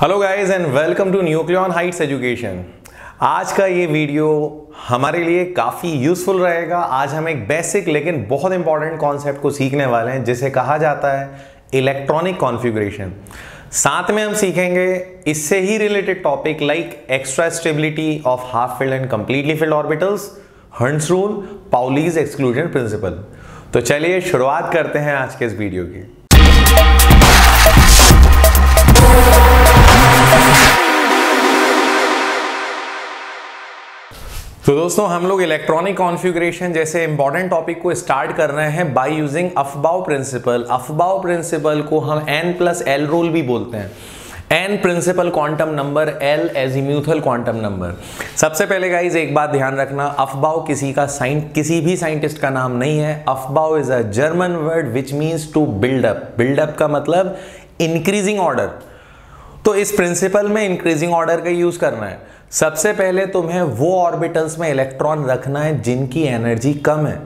Hello guys and welcome to Nucleon Heights Education आज का ये वीडियो हमारे लिए काफ़ी यूजफुल रहेगा। आज हम एक बेसिक लेकिन बहुत इंपॉर्टेंट कॉन्सेप्ट को सीखने वाले हैं, जिसे कहा जाता है इलेक्ट्रॉनिक कॉन्फ़िगरेशन साथ में हम सीखेंगे इससे ही related topic like extra stability of half filled and completely filled orbitals Hund's rule Pauli's exclusion principle तो चलिए शुरुआत करते हैं आज के इस वीडियो की। तो दोस्तों, हम लोग इलेक्ट्रॉनिक कॉन्फ़िगरेशन जैसे इंपॉर्टेंट टॉपिक को स्टार्ट कर रहे हैं by using Aufbau principle Aufbau principle को हम एन प्लस एल रूल भी बोलते हैं। N principal quantum number l azimuthal quantum number सबसे पहले गाइज़ एक बात ध्यान रखना, अफबाव किसी का साइन किसी भी साइंटिस्ट का नाम नहीं है। Aufbau is a German word which means to build up build up का मतलब इंक्रीजिंग ऑर्डर तो इस प्रिंसिपल में इंक्रीजिंग ऑर्डर का यूज़ करना है। सबसे पहले तुम्हें वो ऑर्बिटल्स में इलेक्ट्रॉन रखना है जिनकी एनर्जी कम है।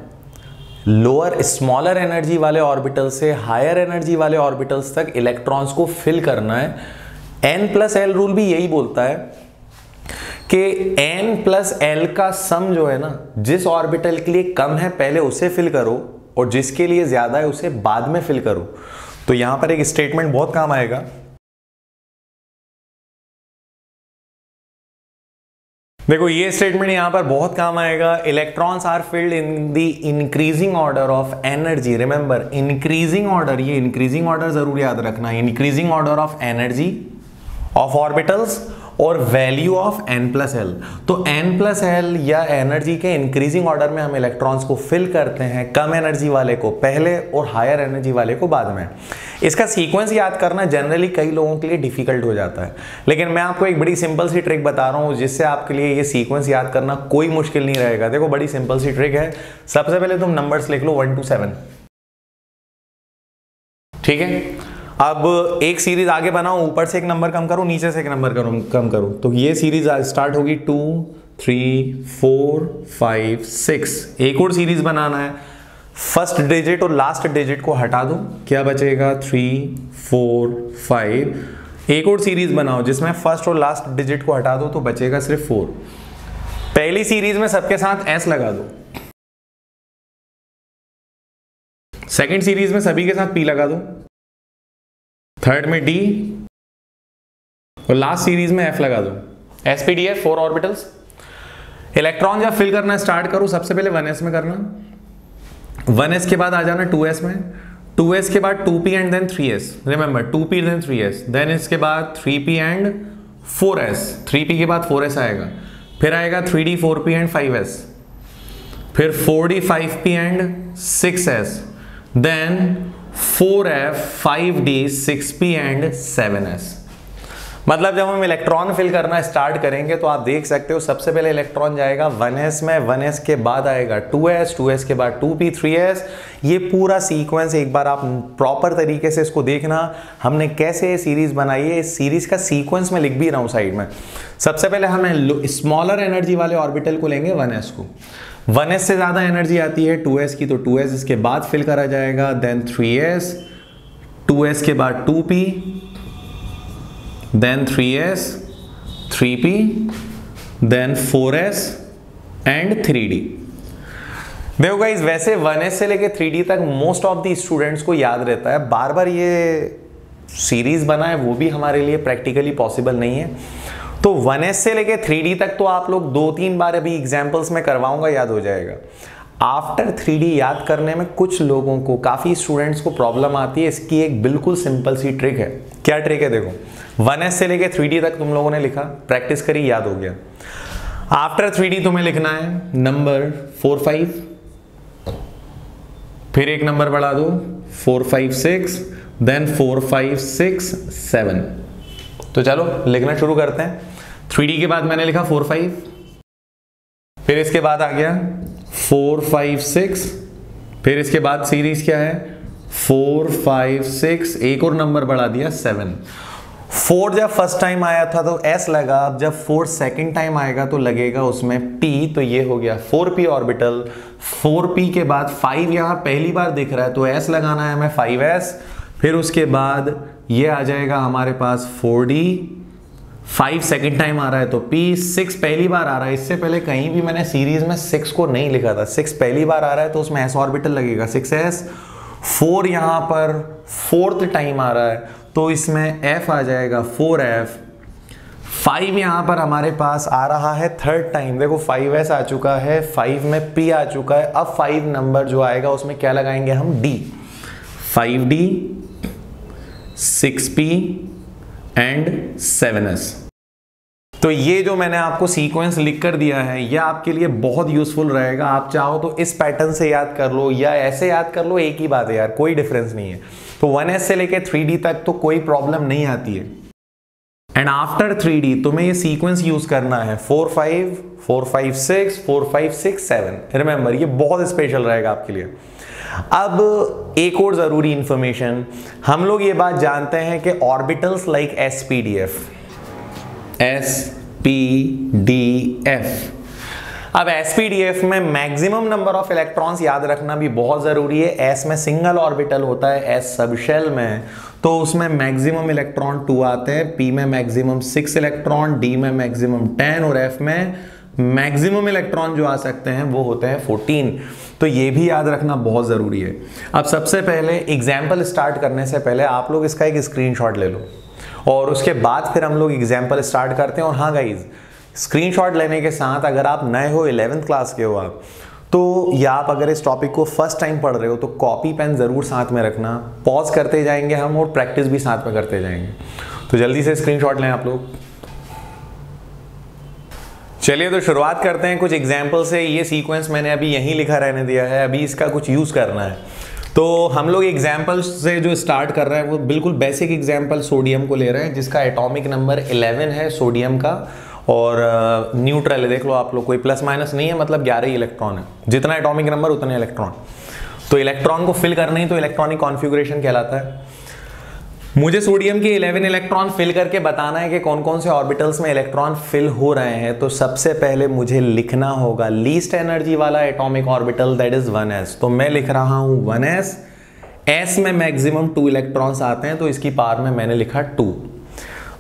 लोअर, स्मॉलर एनर्जी वाले ऑर्बिटल से हायर एनर्जी वाले ऑर्बिटल्स तक इलेक्ट्रॉन्स को फिल करना है। एन प्लस एल रूल भी यही बोलता है कि एन प्लस एल का सम जो है ना, जिस ऑर्बिटल के लिए कम है, पहले उसे फिल करो और जिसके लिए ज़्यादा है, उसे बाद में फिल करो। तो यहाँ पर एक स्टेटमेंट बहुत काम आएगा। देखो, ये स्टेटमेंट यहाँ पर बहुत काम आएगा। Electrons are filled in the increasing order of energy remember increasing order ये इंक्रीजिंग ऑर्डर ज़रूर याद रखना। Increasing order of energy of orbitals और value of n plus l तो एन प्लस एल या एनर्जी के इंक्रीजिंग ऑर्डर में हम इलेक्ट्रॉन्स को फिल करते हैं कम एनर्जी वाले को पहले और हायर एनर्जी वाले को बाद में. इसका सीक्वेंस याद करना जनरली कई लोगों के लिए डिफ़िकल्ट हो जाता है. लेकिन मैं आपको एक बड़ी सिंपल सी ट्रिक बता रहा हूँ जिससे आपके लिए ये सीक्वेंस याद करना कोई मुश्किल नहीं रहेगा. देखो, बड़ी सिंपल सी ट्रिक है. सबसे पहले तुम नंबर्स लिख लो वन टू सेवन ठीक है? अब एक सीरीज़ आगे बनाओ ऊपर से एक नंबर कम करो, नीचे से एक नंबर करो, कम करो। तो ये सीरीज़ स्टार्ट होगी two three four five six एक और सीरीज़ बनाना है। फ़र्स्ट डिजिट और लास्ट डिजिट को हटा दो। क्या बचेगा? थ्री फोर फाइव एक और सीरीज़ बनाओ, जिसमें फ़र्स्ट और लास्ट डिजिट को हटा दो तो बचेगा सिर्फ़ फोर पहली सीरीज़ में सबके साथ एस लगा दो। सेकेंड सीरीज़ में सभी के साथ पी लगा दो। थर्ड में डी और लास्ट सीरीज़ में एफ़ लगा दो। S p d f four orbitals electron जब फिल करना स्टार्ट करूँ, सबसे पहले वन एस में करना। वन एस के बाद आ जाना टू एस में। टू एस के बाद two p and then three s remember two p then three s then इसके बाद three p and four s three p के बाद फोर एस आएगा। फिर आएगा three d four p and five s फिर four d five p and six s then 4f 5d 6p and seven s. मतलब जब हम इलेक्ट्रॉन फिल करना स्टार्ट करेंगे तो आप देख सकते हो सबसे पहले इलेक्ट्रॉन जाएगा 1s में 1s के बाद आएगा 2s 2s के बाद 2p 3s ये पूरा सीक्वेंस एक बार आप प्रॉपर तरीके से इसको देखना। हमने कैसे ये सीरीज़ बनाई है, इस सीरीज़ का सीक्वेंस में लिख भी रहा हूँ साइड में। सबसे पहले हमें स्मॉलर एनर्जी वाले ऑर्बिटल को लेंगे 1s को। 1s से ज़्यादा एनर्जी आती है 2s की तो 2s इसके बाद फिल करा जाएगा देन 3s 2s के बाद 2p then 3s 3p then 4s and 3d देखो गाइस वैसे 1s से लेके 3d तक मोस्ट ऑफ़ द स्टूडेंट्स को याद रहता है। बार बार ये सीरीज़ बना है, वो भी हमारे लिए प्रैक्टिकली पॉसिबल नहीं है। तो 1s से लेके 3d तक तो आप लोग दो तीन बार अभी एग्जाम्पल्स में करवाऊँगा, याद हो जाएगा। आफ्टर 3d याद करने में कुछ लोगों को, काफ़ी स्टूडेंट्स को प्रॉब्लम आती है, इसकी एक बिल्कुल सिंपल सी ट्रिक है। क्या ट्रिक है देखो। 1s से लेके 3d तक तुम लोगों ने लिखा प्रैक्टिस करी, याद हो गया। आफ्टर 3d तुम्हें लिखना है नंबर फोर फाइव फिर एक नंबर बढ़ा दो four five six then four five six seven तो चलो, लिखना शुरू करते हैं। थ्री डी के बाद मैंने लिखा फोर फाइव। फिर इसके बाद आ गया फोर फाइव सिक्स। फिर इसके बाद सीरीज़ क्या है? Four five six. एक और नंबर बढ़ा दिया सेवन। फोर जब फ़र्स्ट टाइम आया था तो एस लगा। अब जब फोर सेकेंड टाइम आएगा तो लगेगा उसमें पी तो ये हो गया four p orbital. Four p के बाद फाइव यहाँ पहली बार दिख रहा है तो एस लगाना है हमें फाइव एस। फिर उसके बाद ये आ जाएगा हमारे पास four d. Five second time आ रहा है तो पी सिक्स पहली बार आ रहा है। इससे पहले कहीं भी मैंने सीरीज़ में सिक्स को नहीं लिखा था। सिक्स पहली बार आ रहा है तो उसमें एस ऑर्बिटल लगेगा। सिक्स एस फोर यहाँ पर फोर्थ टाइम आ रहा है। तो इसमें एफ़ आ जाएगा फोर एफ़ फाइव यहाँ पर हमारे पास आ रहा है थर्ड टाइम देखो फाइव एस आ चुका है फाइव में पी आ चुका है। अब फाइव नंबर जो आएगा उसमें क्या लगाएँगे हम? D five d six p and seven s तो ये जो मैंने आपको सीक्वेंस लिख कर दिया है, ये आपके लिए बहुत यूजफुल रहेगा। आप चाहो तो इस पैटर्न से याद कर लो या ऐसे याद कर लो, एक ही बात है यार, कोई डिफरेंस नहीं है। तो वन एस से लेके थ्री तक तो कोई प्रॉब्लम नहीं आती है। एंड आफ्टर थ्री तुम्हें ये सीक्वेंस यूज़ करना है। Four five four five six four five six seven remember ये बहुत स्पेशल रहेगा आपके लिए। अब एक और ज़रूरी इंफॉर्मेशन हम लोग ये बात जानते हैं कि orbitals like S P D F S P D F अब एसपीडीएफ में मैक्सिमम नंबर ऑफ़ इलेक्ट्रॉन्स याद रखना भी बहुत ज़रूरी है। एस में सिंगल ऑर्बिटल होता है एस सबशेल में। तो उसमें मैक्सिमम इलेक्ट्रॉन टू आते हैं पी में मैक्सिमम सिक्स इलेक्ट्रॉन डी में मैक्सिमम टेन और एफ़ में मैक्सिमम इलेक्ट्रॉन जो आ सकते हैं, वो होते हैं फोर्टीन। तो ये भी याद रखना बहुत ज़रूरी है। अब सबसे पहले एग्ज़ाम्पल स्टार्ट करने से पहले आप लोग इसका एक स्क्रीनशॉट ले लो। और उसके बाद फिर हम लोग एग्ज़ाम्पल स्टार्ट करते हैं। और हाँ गाइज़ स्क्रीनशॉट लेने के साथ अगर आप नए हो इलेवेंथ क्लास के हो आप तो या आप अगर इस टॉपिक को फ़र्स्ट टाइम पढ़ रहे हो तो कॉपी पेन ज़रूर साथ में रखना। पॉज करते जाएँगे हम और प्रैक्टिस भी साथ में करते जाएँगे। तो जल्दी से स्क्रीनशॉट लें आप लोग। चलिए तो शुरुआत करते हैं कुछ एग्ज़ाम्पल से। ये सीक्वेंस मैंने अभी यहीं लिखा रहने दिया है, अभी इसका कुछ यूज़ करना है। तो हम लोग एग्ज़ाम्पल से जो स्टार्ट कर रहे हैं, वो बिल्कुल बेसिक एग्ज़ाम्पल सोडियम को ले रहे हैं, जिसका एटॉमिक नंबर 11 है सोडियम का। और न्यूट्रल है, देख लो आप लोग, कोई प्लस माइनस नहीं है मतलब 11 ही इलेक्ट्रॉन है। जितना एटॉमिक नंबर उतने इलेक्ट्रॉन तो इलेक्ट्रॉन को फिल करना ही तो इलेक्ट्रॉनिक कॉन्फ़िगरेशन कहलाता है। मुझे सोडियम के 11 इलेक्ट्रॉन फिल करके बताना है कि कौन कौन से ऑर्बिटल्स में इलेक्ट्रॉन फिल हो रहे हैं। तो सबसे पहले मुझे लिखना होगा लीस्ट एनर्जी वाला atomic orbital that is one s तो मैं लिख रहा हूँ वन एस एस में मैक्सिमम टू इलेक्ट्रॉन्स आते हैं तो इसकी पार में मैंने लिखा टू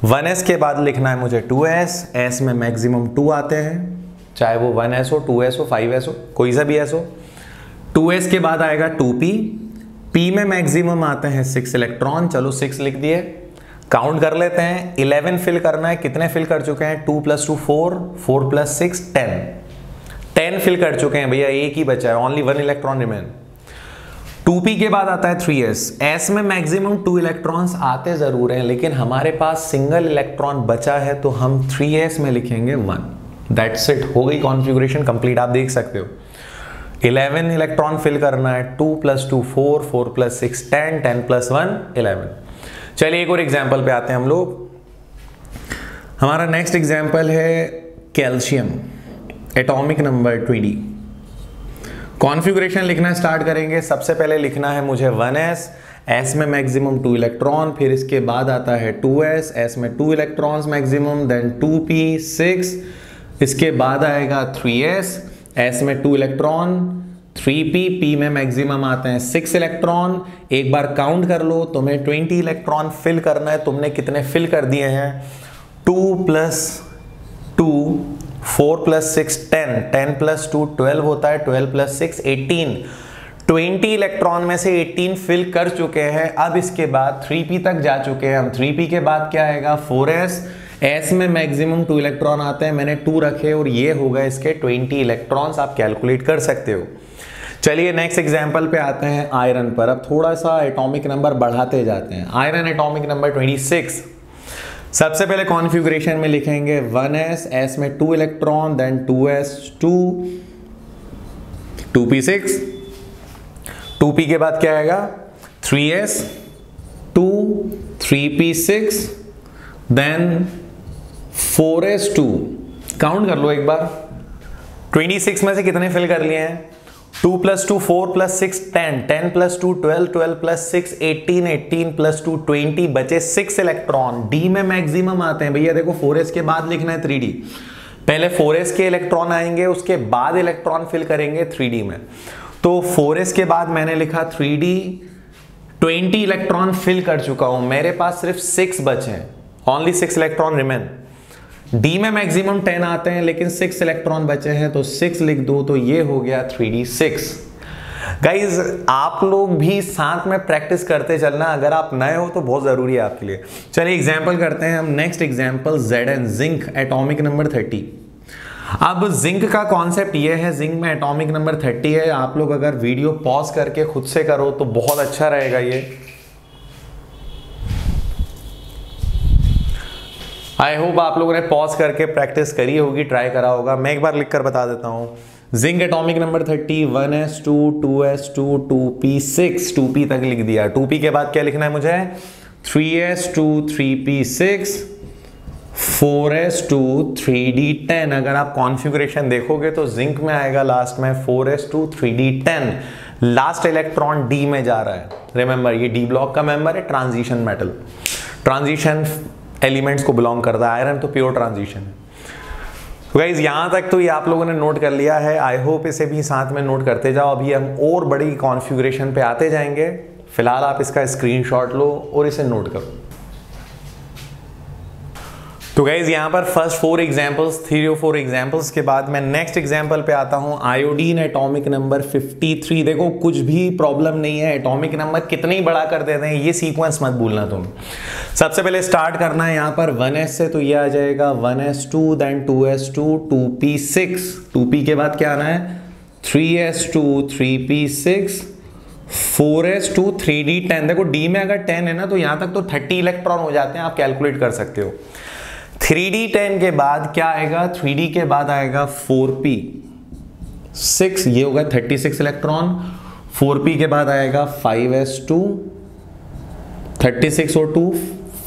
वन एस के बाद लिखना है मुझे टू एस एस में मैक्सिमम टू आते हैं, चाहे वो वन एस हो टू एस हो फाइव एस हो, कोई सा भी एस हो। टू एस के बाद आएगा टू पी में मैक्सिमम आते हैं सिक्स इलेक्ट्रॉन चलो सिक्स लिख दिए। काउंट कर लेते हैं इलेवन फिल करना है, कितने फिल कर चुके हैं? Two plus two four four plus six ten ten fill कर चुके हैं, भैया, एक ही बचा है only one electron remain two p के बाद आता है थ्री एस एस में मैक्सिमम टू इलेक्ट्रॉन्स आते ज़रूर हैं, लेकिन हमारे पास सिंगल इलेक्ट्रॉन बचा है तो हम थ्री एस में लिखेंगे वन दैट्स इट हो गई कॉन्फ़िगरेशन कंप्लीट आप देख सकते हो। 11 इलेक्ट्रॉन फिल करना है, two plus two four four plus six, ten ten plus one, eleven. चलिए एक और एग्ज़ाम्पल पे आते हैं हम लोग। हमारा नेक्स्ट एग्ज़ाम्पल है calcium, atomic number twenty configuration लिखना स्टार्ट करेंगे। सबसे पहले लिखना है मुझे वन एस एस में मैक्सिमम टू इलेक्ट्रॉन फिर इसके बाद आता है टू एस एस में two electrons maximum then two p six इसके बाद आएगा थ्री एस में two electron three p p में मैक्सिमम आते हैं सिक्स इलेक्ट्रॉन एक बार काउंट कर लो, तुम्हें ट्वेंटी इलेक्ट्रॉन फिल करना है, तुमने कितने फिल कर दिए हैं? Two plus two four plus six ten ten plus two twelve होता है twelve plus six eighteen twenty electron में से 18 फिल कर चुके हैं. अब इसके बाद 3p तक जा चुके हैं. हम 3p के बाद क्या आएगा? 4s एस में मैक्सिमम टू इलेक्ट्रॉन आते हैं, मैंने टू रखे और ये होगा इसके ट्वेंटी इलेक्ट्रॉन्स आप कैलकुलेट कर सकते हो। चलिए नेक्स्ट एग्ज़ाम्पल पे आते हैं आयरन पर। अब थोड़ा सा एटॉमिक नंबर बढ़ाते जाते हैं। आयरन एटॉमिक नंबर 26 सबसे पहले कॉन्फ़िगरेशन में लिखेंगे वन एस एस में two electron then two s two two p six two p के बाद क्या आएगा? Three s two three p six then four s two count कर लो एक बार. 26 में से कितने फिल कर लिए हैं? Two plus two four plus six ten ten plus two twelve twelve plus six eighteen eighteen plus two twenty बचे सिक्स इलेक्ट्रॉन डी में मैक्सिमम आते हैं. भैया, देखो फोर के बाद लिखना है थ्री पहले फोर के इलेक्ट्रॉन आएँगे, उसके बाद इलेक्ट्रॉन फिल करेंगे थ्री में. तो फोर के बाद मैंने लिखा three d twenty electron fill कर चुका हूँ. मेरे पास सिर्फ़ सिक्स बचे हैं. Only six electron remain d में मैक्सिमम टेन आते हैं, लेकिन सिक्स इलेक्ट्रॉन बचे हैं तो सिक्स लिख दो तो ये हो गया थ्री डी सिक्स गाइज़ आप लोग भी साथ में प्रैक्टिस करते चलना, अगर आप नए हो तो बहुत ज़रूरी है आपके लिए। चलिए एग्ज़ाम्पल करते हैं, हम next example Z N zinc atomic number thirty अब जिंक का कॉन्सेप्ट ये है जिंक में एटॉमिक नंबर थर्टी है। आप लोग अगर वीडियो पॉज करके खुद से करो तो बहुत अच्छा रहेगा ये। आई होप आप लोगों ने पॉज करके प्रैक्टिस करी होगी ट्राई करा होगा। मैं एक बार लिख कर बता देता हूँ। Zinc atomic number thirty one s two two s two two p six two p तक लिख दिया। टू पी के बाद क्या लिखना है मुझे? Three s two three p six four s two three d ten अगर आप कॉन्फ़िगरेशन देखोगे तो जिंक में आएगा लास्ट में four s two three d ten last electron d में जा रहा है। रिमेंबर ये डी ब्लॉक का मेंबर है ट्रांजिशन मेटल ट्रांजिशन एलिमेंट्स को बिलोंग करता है। आयरन तो प्योर ट्रांजिशन है। तो गाइज़ यहाँ तक तो ये आप लोगों ने नोट कर लिया है। आई होप इसे भी साथ में नोट करते जाओ। अभी हम और बड़ी कॉन्फ़िगरेशन पे आते जाएँगे। फ़िलहाल आप इसका स्क्रीनशॉट लो और इसे नोट करो। तो गाइज़ यहाँ पर फ़र्स्ट फोर एग्जाम्पल्स थ्री और फोर एग्जाम्पल्स के बाद मैं नेक्स्ट एग्ज़ाम्पल पे आता हूँ आयोडीन एटॉमिक नंबर 53 देखो, कुछ भी प्रॉब्लम नहीं है एटॉमिक नंबर कितने ही बड़ा कर देते हैं, ये सीक्वेंस मत भूलना तुम। सबसे पहले स्टार्ट करना है यहाँ पर 1s से तो ये आ जाएगा 1s2 then 2s2 2p6 2p के बाद क्या आना है? 3s2 3p6 4s2 3d10 देखो, d में अगर 10 है ना तो यहाँ तक तो 30 इलेक्ट्रॉन हो जाते हैं, आप कैलकुलेट कर सकते हो। 3d10 के बाद क्या आएगा? थ्री डी के बाद आएगा 4p 6 ये होगा 36 इलेक्ट्रॉन फोर पी के बाद आएगा 5s2 36 और 2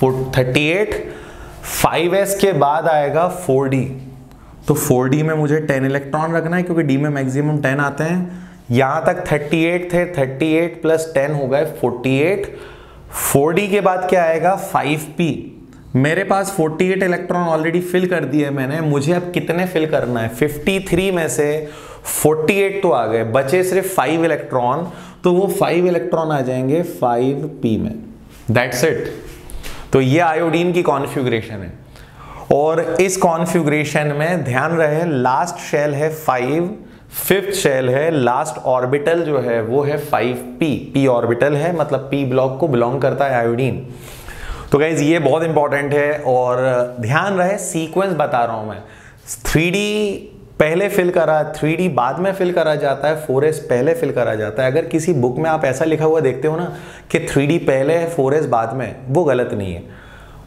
38 5s के बाद आएगा फोर डी तो फोर डी में मुझे टेन इलेक्ट्रॉन रखना है क्योंकि डी में मैक्सिमम टेन आते हैं। यहाँ तक 38 थे 38 प्लस 10 हो गए 48 4d के बाद क्या आएगा? 5p मेरे पास 48 इलेक्ट्रॉन ऑलरेडी फिल कर दिए मैंने। मुझे अब कितने फिल करना है? 53 में से 48 तो आ गए। बचे सिर्फ़ 5 इलेक्ट्रॉन तो वो 5 इलेक्ट्रॉन आ जाएँगे 5p में। दैट्स इट तो ये आयोडीन की कॉन्फ़िगरेशन है। और इस कॉन्फ्यूग्रेशन में ध्यान रहे लास्ट शेल है 5 फिफ्थ शेल है लास्ट ऑर्बिटल जो है, वो है 5p p ऑर्बिटल है मतलब p ब्लॉक को बिलोंग करता है आयोडीन तो गाइज़ ये बहुत इंपॉर्टेंट है और ध्यान रहे सीक्वेंस बता रहा हूँ मैं। थ्री पहले फिल करा थ्री बाद में फिल करा जाता है फोर पहले फिल करा जाता है। अगर किसी बुक में आप ऐसा लिखा हुआ देखते हो ना कि थ्री पहले है फोर बाद में, वो गलत नहीं है।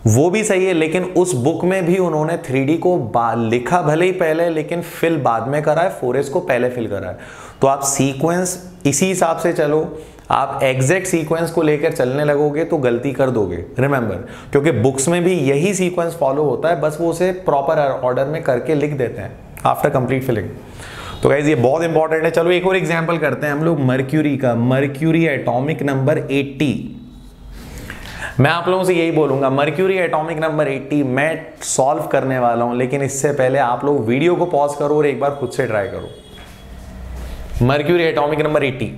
वो भी सही है, लेकिन उस बुक में भी उन्होंने थ्री को लिखा भले ही पहले, लेकिन फिल बाद में करा है फोर को पहले फिल करा है। तो आप सीक्वेंस इसी हिसाब से चलो आप एग्जैक्ट सीक्वेंस को लेकर चलने लगोगे तो गलती कर दोगे रिमेंबर क्योंकि बुक्स में भी यही सीक्वेंस फॉलो होता है, बस वो उसे प्रॉपर ऑर्डर में करके लिख देते हैं आफ्टर कंप्लीट फिलिंग तो गाइज़ ये बहुत इंपॉर्टेंट है। चलो एक और एग्ज़ाम्पल करते हैं हम लोग मर्क्यूरी का। मर्क्यूरी एटॉमिक नंबर 80 मैं आप लोगों से यही बोलूँगा मर्क्यूरी एटॉमिक नंबर 80 मैं सॉल्व करने वाला हूँ, लेकिन इससे पहले आप लोग वीडियो को पॉज करो और एक बार खुद से ट्राई करो। मर्क्यूरी एटॉमिक नंबर 80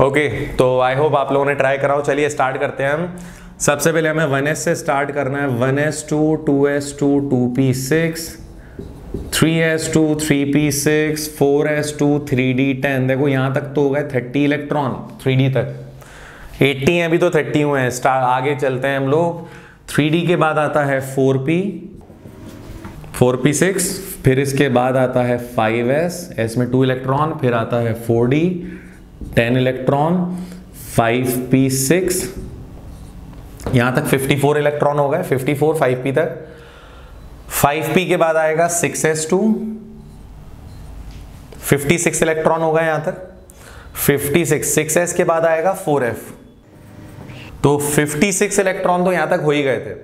ओके तो आई होप आप लोगों ने ट्राई कराओ चलिए स्टार्ट करते हैं हम। सबसे पहले हमें वन एस से स्टार्ट करना है। One s two two s two two p six three s two three p six four s two three d ten देखो, यहाँ तक तो हो गए थर्टी इलेक्ट्रॉन थ्री डी तक। एट्टी हैं, अभी तो थर्टी हुए हैं। स्टार आगे चलते हैं हम लोग। थ्री डी के बाद आता है four p four p six फिर इसके बाद आता है फाइव एस एस में टू इलेक्ट्रॉन फिर आता है four d ten electron, five p six, यहाँ तक फिफ्टी फोर इलेक्ट्रॉन हो गए फिफ्टी फोर फाइव पी तक। फाइव पी के बाद आएगा six s two fifty six electron होगा यहाँ तक। फिफ्टी सिक्स सिक्स एस के बाद आएगा फोर एफ़ तो फिफ्टी सिक्स इलेक्ट्रॉन तो यहाँ तक हो ही गए थे।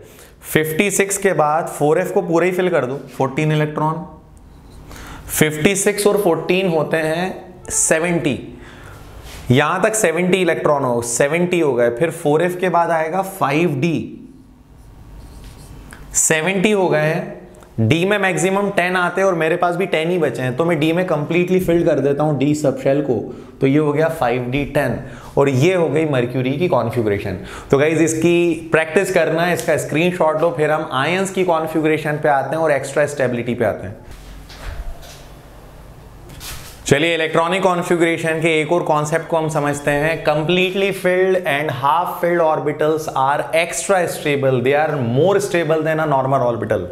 फिफ्टी सिक्स के बाद फोर एफ़ को पूरे ही फिल कर दो फोर्टीन इलेक्ट्रॉन। फिफ्टी सिक्स और फोर्टीन होते हैं यहाँ तक 70 इलेक्ट्रॉन हो 70 हो गए, फिर 4f के बाद आएगा 5d 70 हो गए डी में मैक्सिमम टेन आते हैं और मेरे पास भी टेन ही बचे हैं तो मैं डी में कंप्लीटली फिल कर देता हूँ डी सब शेल को तो ये हो गया फाइव डी टेन, और ये हो गई मर्क्यूरी की कॉन्फ़िगरेशन। तो गाइज़ इसकी प्रैक्टिस करना इसका स्क्रीनशॉट लो, फिर हम आयंस की कॉन्फ़िगरेशन पे आते हैं और एक्स्ट्रा स्टेबिलिटी पे आते हैं। चलिए इलेक्ट्रॉनिक कॉन्फ़िगरेशन के एक और कॉन्सेप्ट को हम समझते हैं। Completely filled and half filled orbitals are extra stable they are more stable than a normal orbital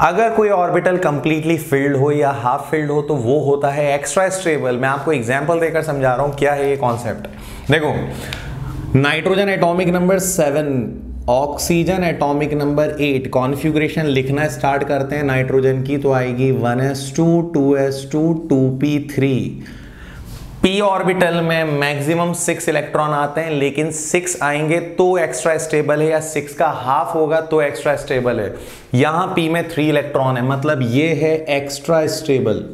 अगर कोई ऑर्बिटल कंप्लीटली फिल्ड हो या हाफ़ फिल्ड हो तो वो होता है एक्स्ट्रा स्टेबल मैं आपको एग्ज़ाम्पल देकर समझा रहा हूँ क्या है ये कॉन्सेप्ट देखो nitrogen atomic number seven oxygen atomic number eight, configuration लिखना स्टार्ट करते हैं। नाइट्रोजन की तो आएगी one s two two s two two p three. P orbital में मैक्सिमम सिक्स इलेक्ट्रॉन आते हैं, लेकिन सिक्स आएँगे तो एक्स्ट्रा स्टेबल है, या सिक्स का हाफ़ होगा तो एक्स्ट्रा स्टेबल है। यहाँ पी में थ्री इलेक्ट्रॉन है मतलब ये है एक्स्ट्रा स्टेबल।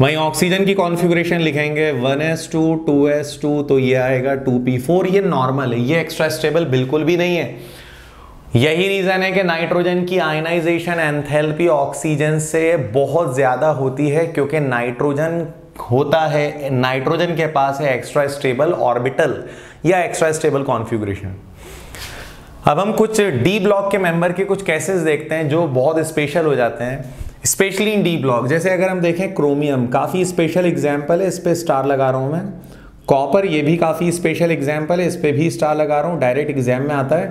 वहीं ऑक्सीजन की कॉन्फ़िगरेशन लिखेंगे। One s two two s two तो ये आएगा टू पी फोर ये नॉर्मल है। ये एक्स्ट्रा स्टेबल बिल्कुल भी नहीं है। यही रीजन है कि नाइट्रोजन की आयनाइजेशन एंथैल्पी ऑक्सीजन से बहुत ज़्यादा होती है, क्योंकि नाइट्रोजन होता है नाइट्रोजन के पास है एक्स्ट्रा स्टेबल ऑर्बिटल या एक्स्ट्रा स्टेबल कॉन्फ़िगरेशन अब हम कुछ डी ब्लॉक के मेंबर के कुछ केसेस देखते हैं जो बहुत स्पेशल हो जाते हैं। स्पेशली इन डी ब्लॉक जैसे अगर हम देखें क्रोमियम काफ़ी स्पेशल एग्ज़ाम्पल है, इस पर स्टार लगा रहा हूँ मैं। कॉपर ये भी काफ़ी स्पेशल एग्ज़ाम्पल है, इस पर भी स्टार लगा रहा हूँ डायरेक्ट एग्ज़ाम में आता है।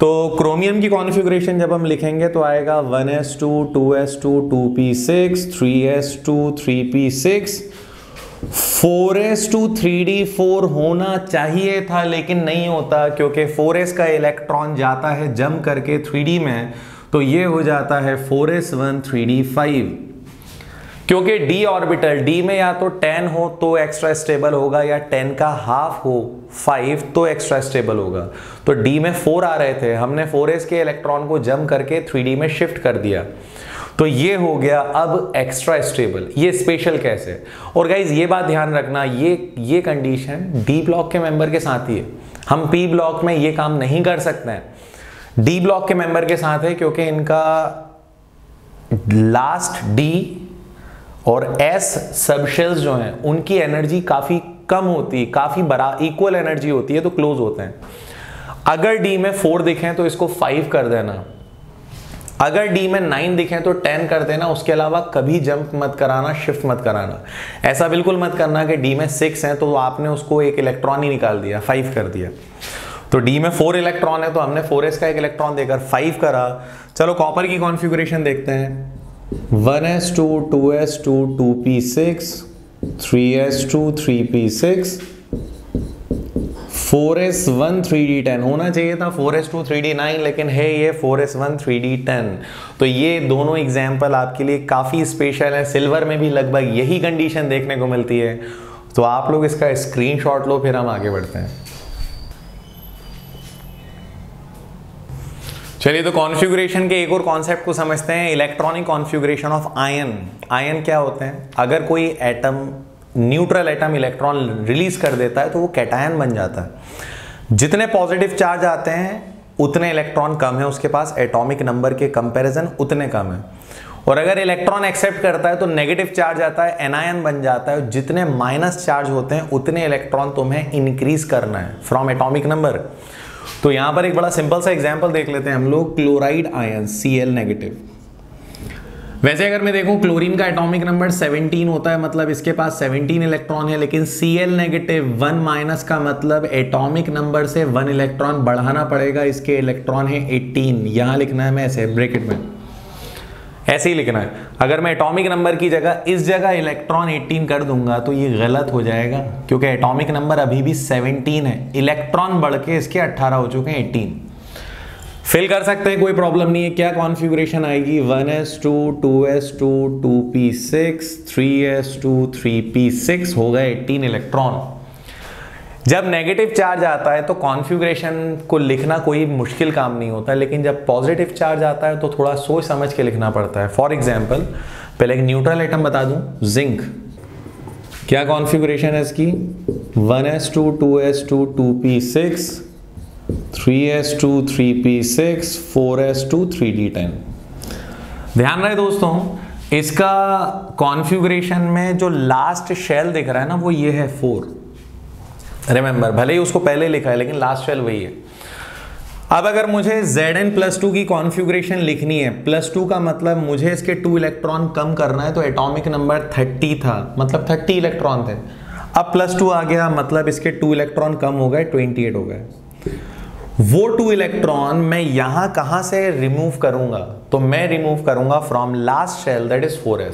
तो क्रोमियम की कॉन्फ़िगरेशन जब हम लिखेंगे तो आएगा one s two two s two two p six three s two three p six four s two three d four होना चाहिए था, लेकिन नहीं होता, क्योंकि फोर एस का इलेक्ट्रॉन जाता है जम करके थ्री डी में। तो ये हो जाता है four s one three d five क्योंकि डी ऑर्बिटल डी में या तो टेन हो तो एक्स्ट्रा स्टेबल होगा या टेन का हाफ़ हो फाइव तो एक्स्ट्रा स्टेबल होगा. तो डी में फोर आ रहे थे. हमने फोर एस के इलेक्ट्रॉन को जम करके थ्री डी में शिफ्ट कर दिया. तो ये हो गया अब एक्स्ट्रा स्टेबल ये स्पेशल कैसे? और गाइज़ ये बात ध्यान रखना, ये ये कंडीशन डी ब्लॉक के मेंबर के साथ ही है. हम पी ब्लॉक में ये काम नहीं कर सकते हैं. डी ब्लॉक के मेंबर के साथ है क्योंकि इनका लास्ट डी और एस सबशेल्स जो हैं, उनकी एनर्जी काफ़ी कम होती है, काफ़ी बड़ा इक्वल एनर्जी होती है तो क्लोज होते हैं। अगर डी में फोर दिखें तो इसको फाइव कर देना। अगर डी में नाइन दिखें तो टेन कर देना, उसके अलावा कभी जंप मत कराना शिफ्ट मत कराना। ऐसा बिल्कुल मत करना कि डी में सिक्स है तो आपने उसको एक इलेक्ट्रॉन ही निकाल दिया फाइव कर दिया। तो डी में फोर इलेक्ट्रॉन है तो हमने फोर एस का एक इलेक्ट्रॉन देकर फाइव करा। चलो कॉपर की कॉन्फ़िगरेशन देखते हैं। One s two two s two two p six three s two three p six four s one three d ten होना चाहिए था। Four s two three d nine लेकिन है ये four s one three d ten तो ये दोनों example आपके लिए काफ़ी स्पेशल है। सिल्वर में भी लगभग यही कंडीशन देखने को मिलती है। तो आप लोग इसका स्क्रीनशॉट लो, फिर हम आगे बढ़ते हैं। चलिए तो कॉन्फ़िगरेशन के एक और कॉन्सेप्ट को समझते हैं electronic configuration of ion ion क्या होते हैं? अगर कोई atom neutral atom electron release कर देता है तो वो कैटायन बन जाता है। जितने पॉजिटिव चार्ज आते हैं, उतने इलेक्ट्रॉन कम है उसके पास एटॉमिक नंबर के कंपैरिजन उतने कम है। और अगर इलेक्ट्रॉन एक्सेप्ट करता है तो नेगेटिव चार्ज आता है एनायन बन जाता है जितने माइनस चार्ज होते हैं, उतने इलेक्ट्रॉन तुम्हें इंक्रीज करना है फ्रॉम एटॉमिक नंबर तो यहाँ पर एक बड़ा सिंपल सा एग्ज़ाम्पल देख लेते हैं हम लोग chloride ion C L negative वैसे अगर मैं देखूँ क्लोरीन का एटॉमिक नंबर 17 होता है मतलब इसके पास 17 इलेक्ट्रॉन है, लेकिन C L negative one minus का मतलब एटॉमिक नंबर से वन इलेक्ट्रॉन बढ़ाना पड़ेगा, इसके इलेक्ट्रॉन है 18 यहाँ लिखना है मैं ऐसे ब्रेकेट में. ऐसे ही लिखना है। अगर मैं एटॉमिक नंबर की जगह, इस जगह इलेक्ट्रॉन 18 कर दूँगा तो ये गलत हो जाएगा, क्योंकि एटॉमिक नंबर अभी भी 17 है। इलेक्ट्रॉन बढ़ के इसके 18 हो चुके हैं 18 फिल कर सकते हैं, कोई प्रॉब्लम नहीं है। क्या कॉन्फ़िगरेशन आएगी? One s two two s two two p six three s two three p six हो गए एटीन इलेक्ट्रॉन जब नेगेटिव चार्ज आता है तो कॉन्फ़िगरेशन को लिखना कोई मुश्किल काम नहीं होता, लेकिन जब पॉजिटिव चार्ज आता है तो थोड़ा सोच समझ के लिखना पड़ता है। फॉर एग्ज़ाम्पल पहले एक न्यूट्रल आइटम बता दूँ जिंक क्या कॉन्फ़िगरेशन है इसकी? One s two two s two two p six three s two three p six four s two three d ten ध्यान रहे दोस्तों, इसका कॉन्फ़िगरेशन में जो लास्ट शेल दिख रहा है ना, वो ये है फोर रिमेंबर भले ही उसको पहले लिखा है, लेकिन लास्ट शेल वही है। अब अगर मुझे जेड एन प्लस टू की कॉन्फ़िगरेशन लिखनी है प्लस टू का मतलब मुझे इसके टू इलेक्ट्रॉन कम करना है तो एटॉमिक नंबर थर्टी था। मतलब थर्टी इलेक्ट्रॉन थे। अब प्लस टू आ गया मतलब इसके टू इलेक्ट्रॉन कम हो गए ट्वेंटी एट हो गए। वो टू इलेक्ट्रॉन मैं यहाँ कहाँ से रिमूव करूँगा? तो मैं रिमूव करूँगा from last shell that is four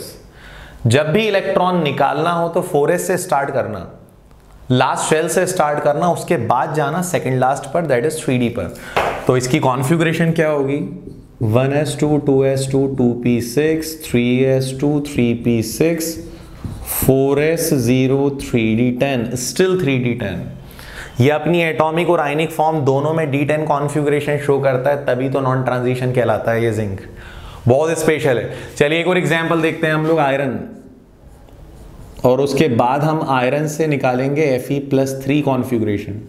जब भी इलेक्ट्रॉन निकालना हो तो फोर से स्टार्ट करना। लास्ट शेल से स्टार्ट करना, उसके बाद जाना सेकेंड लास्ट पर दैट इज़ थ्री पर। तो इसकी कॉन्फ़िगरेशन क्या होगी? One s two two s two two p six three d ten still three d ten ये अपनी एटॉमिक और आयनिक फॉर्म दोनों में डी टेन कॉन्फ़िगरेशन शो करता है, तभी तो नॉन ट्रांजिशन कहलाता है ये जिंक बहुत स्पेशल है। चलिए एक और एग्ज़ाम्पल देखते हैं हम लोग आयरन और उसके बाद हम आयरन से निकालेंगे F E plus three configuration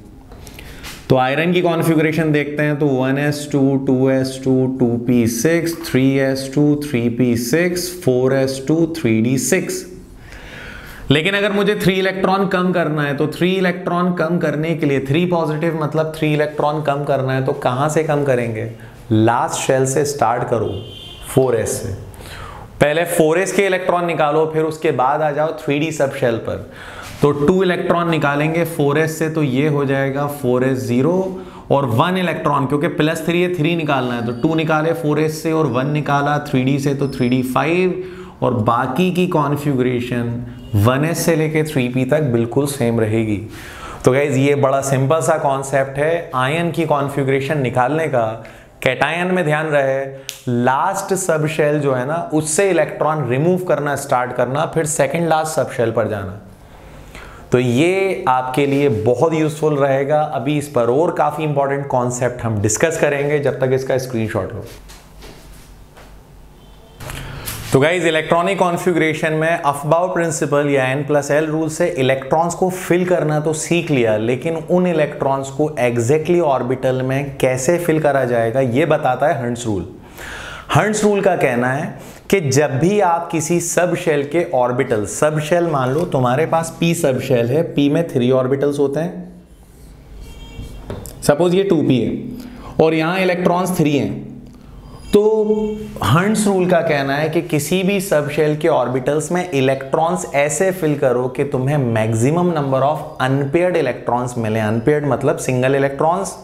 तो आयरन की कॉन्फ़िगरेशन देखते हैं तो one s two two s two two p six three s two three p six four s two three d six लेकिन अगर मुझे थ्री इलेक्ट्रॉन कम करना है तो थ्री इलेक्ट्रॉन कम करने के लिए थ्री पॉजिटिव मतलब थ्री इलेक्ट्रॉन कम करना है तो कहाँ से कम करेंगे? लास्ट शेल से स्टार्ट करो फोर एस से. पहले फोर के इलेक्ट्रॉन निकालो, फिर उसके बाद आ जाओ थ्री डी सब शेल पर। तो टू इलेक्ट्रॉन निकालेंगे, फोर से तो ये हो जाएगा फोर एस ज़ीरो और वन इलेक्ट्रॉन, क्योंकि प्लस थ्री है, थ्री निकालना है। तो टू निकाले फोर से और वन निकाला थ्री डी से तो थ्री डी फाइव और बाकी की कॉन्फ़िगरेशन वन एस से लेके थ्री पी तक बिल्कुल सेम रहेगी। तो गैज ये बड़ा सिंपल सा कॉन्सेप्ट है आयन की कॉन्फ़िगरेशन निकालने का। कैटायन में ध्यान रहे लास्ट सब शेल जो है ना, उससे इलेक्ट्रॉन रिमूव करना स्टार्ट करना, फिर सेकेंड लास्ट सब शेल पर जाना। तो ये आपके लिए बहुत यूजफुल रहेगा। अभी इस पर और काफ़ी इंपॉर्टेंट कॉन्सेप्ट हम डिस्कस करेंगे, जब तक इसका स्क्रीनशॉट लो तो गाइज़ इलेक्ट्रॉनिक कॉन्फ़िगरेशन में अफबाउ प्रिंसिपल या एन प्लस एल रूल से इलेक्ट्रॉन्स को फिल करना तो सीख लिया, लेकिन उन इलेक्ट्रॉन्स को एग्जैक्टली ऑर्बिटल में कैसे फिल करा जाएगा, ये बताता है हंड्स रूल हंड्स रूल का कहना है कि जब भी आप किसी सब शेल के ऑर्बिटल सब शेल मान लो, तुम्हारे पास पी सब शेल है पी में थ्री ऑर्बिटल्स होते हैं। सपोज़ ये टू पी है, और यहाँ इलेक्ट्रॉन्स थ्री हैं। तो हंड्स रूल का कहना है कि किसी भी सब शेल के ऑर्बिटल्स में इलेक्ट्रॉन्स ऐसे फिल करो कि तुम्हें maximum number of unpaired electrons मिले। अनपेयर्ड मतलब सिंगल इलेक्ट्रॉन्स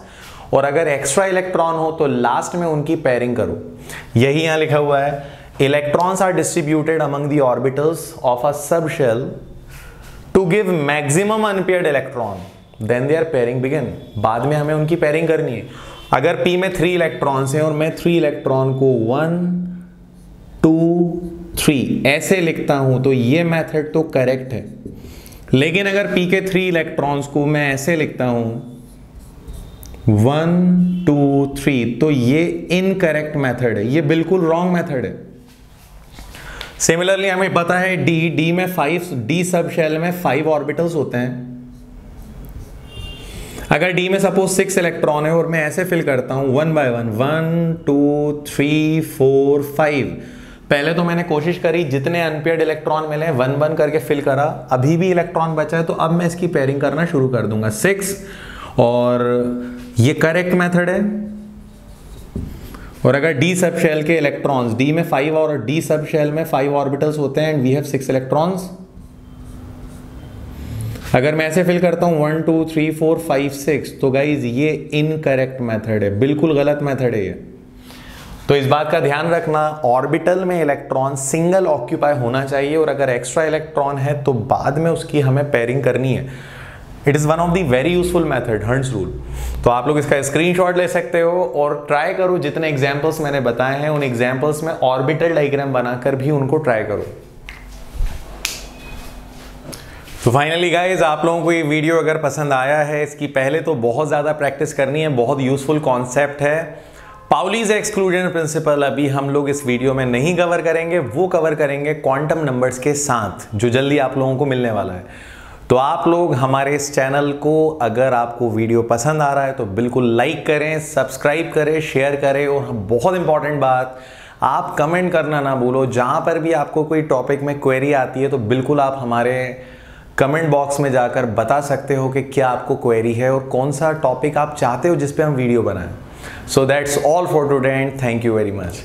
और अगर एक्स्ट्रा इलेक्ट्रॉन हो तो लास्ट में उनकी पेयरिंग करो। यही यहाँ लिखा हुआ है। Electrons are distributed among the orbitals of a sub shell to give maximum unpaired electron then they are pairing begin बाद में हमें उनकी पेयरिंग करनी है। अगर P में थ्री इलेक्ट्रॉन्स हैं और मैं थ्री इलेक्ट्रॉन को वन टू थ्री ऐसे लिखता हूँ तो ये मेथड तो करेक्ट है। लेकिन अगर P के थ्री इलेक्ट्रॉन्स को मैं ऐसे लिखता हूँ वन टू थ्री तो ये इनकरेक्ट मेथड है। ये बिल्कुल रॉन्ग मेथड है। सिमिलरली हमें पता है डी डी में फाइव डी सब शेल में फाइव ऑर्बिटल्स होते हैं। अगर डी में सपोज़ सिक्स इलेक्ट्रॉन है और मैं ऐसे फिल करता हूँ one by one one two three four five पहले तो मैंने कोशिश करी, जितने अनपेड इलेक्ट्रॉन मिले वन वन करके फिल करा। अभी भी इलेक्ट्रॉन बचा है तो अब मैं इसकी पेयरिंग करना शुरू कर दूँगा। सिक्स और ये करेक्ट मेथड है। और अगर डी सब शेल के इलेक्ट्रॉन्स डी में फाइव और डी सब शेल में फाइव ऑर्बिटल्स होते हैं and we have six electrons अगर मैं ऐसे फिल करता हूँ one two three four five six तो गाइज़ ये इनकरेक्ट मेथड है। बिल्कुल गलत मेथड है ये। तो इस बात का ध्यान रखना ऑर्बिटल में इलेक्ट्रॉन सिंगल ऑक्यूपाई होना चाहिए और अगर एक्स्ट्रा इलेक्ट्रॉन है तो बाद में उसकी हमें पेयरिंग करनी है। It is one of the very useful method Hund's rule तो आप लोग इसका स्क्रीनशॉट ले सकते हो और ट्राई करो, जितने एग्जाम्पल्स मैंने बताए हैं, उन एग्जाम्पल्स में ऑर्बिटल डाइग्राम बनाकर भी उनको ट्राई करो। तो फाइनली गाइज़ आप लोगों को ये वीडियो अगर पसंद आया है, इसकी पहले तो बहुत ज़्यादा प्रैक्टिस करनी है, बहुत यूजफुल कॉन्सेप्ट है। पाउलीज एक्सक्लूजन प्रिंसिपल अभी हम लोग इस वीडियो में नहीं कवर करेंगे, वो कवर करेंगे क्वांटम नंबर्स के साथ, जो जल्दी आप लोगों को मिलने वाला है। तो आप लोग हमारे इस चैनल को अगर आपको वीडियो पसंद आ रहा है तो बिल्कुल लाइक करें सब्सक्राइब करें शेयर करें, और बहुत इंपॉर्टेंट बात, आप कमेंट करना ना भूलो। जहाँ पर भी आपको कोई टॉपिक में क्वेरी आती है तो बिल्कुल आप हमारे कमेंट बॉक्स में जाकर बता सकते हो कि क्या आपको क्वेरी है और कौन सा टॉपिक आप चाहते हो जिसपे हम वीडियो बनाएँ। So that's all for today and thank you very much